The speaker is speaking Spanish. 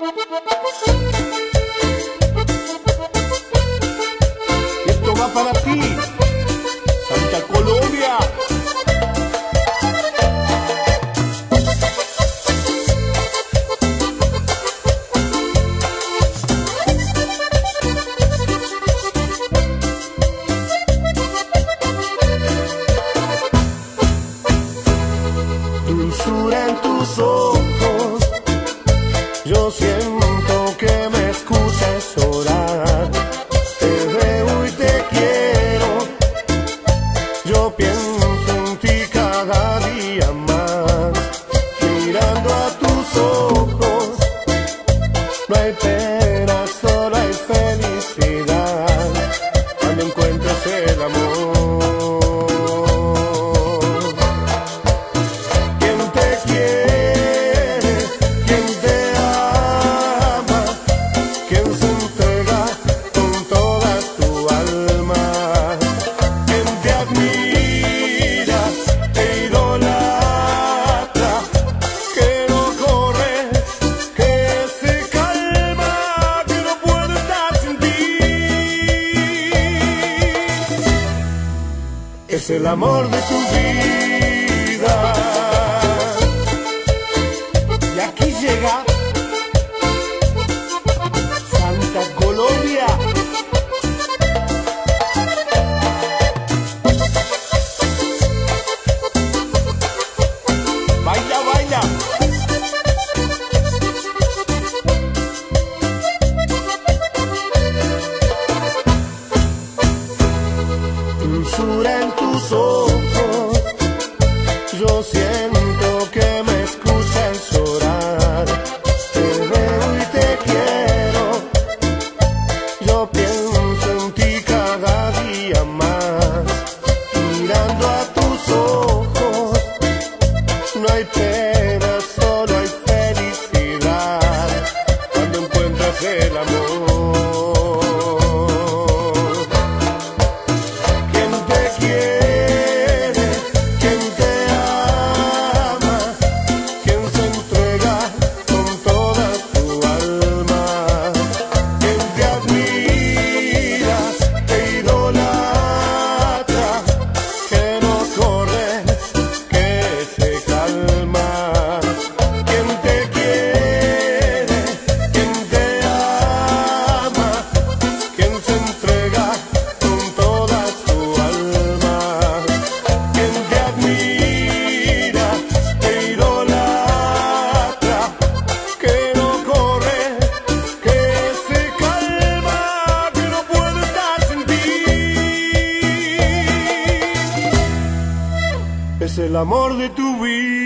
Esto va para ti, Colombia. Dulzura en tus ojos, siento que Es el amor de tu vida. Dulzura en tus ojos, yo siento que me escuchas llorar. Te veo y te quiero, yo pienso en ti cada día más. Mirando a tus ojos, no hay pena, solo hay felicidad. Cuando encuentras el amor. El amor de tu vida.